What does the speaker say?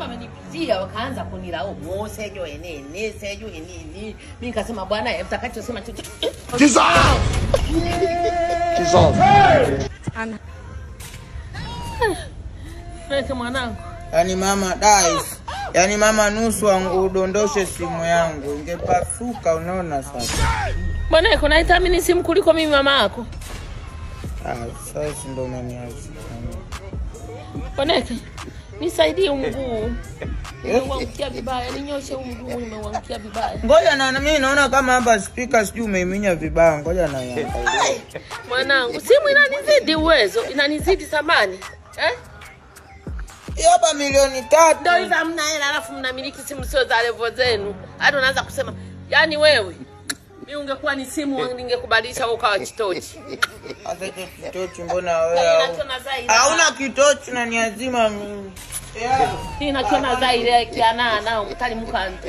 kama amenipitia wakaanza kunilaumu sijui nini sijui nini mi nikasema bwana mtakachosema chochote Ana. Weke mwanangu Yaani mama dies. yaani mama nusu wangu udondoshe simu yangu, ingepasuka. Unaona sasa? bwana eko naitamini simu kuliko mimi mama yako Ah, sasa ndo unaniazia. Boneke, nisaidie mguu. Nimeuangukia vibaya, ninyoshe huu mguu nimeuangukia vibaya. Ngoja na na mimi naona kama hapa spika sijui umeiminya vibaya. Ngoja na. Mwanangu, simu inanizidi uwezo, inanizidi thamani. Eh? Hapa milioni tatu. Ndio hizo, hamna hela alafu mnamiliki simu sio za level zenu. Hata unaanza kusema, yani wewe mimi ungekuwa ni simu ningekubadilisha wewe ukawa kitochi. Hata hicho kitochi mbona wewe zaidi. hauna kitochi na niazima mimi. Yeah. Hii inakiona zaidi kiana nao mtali mkanto.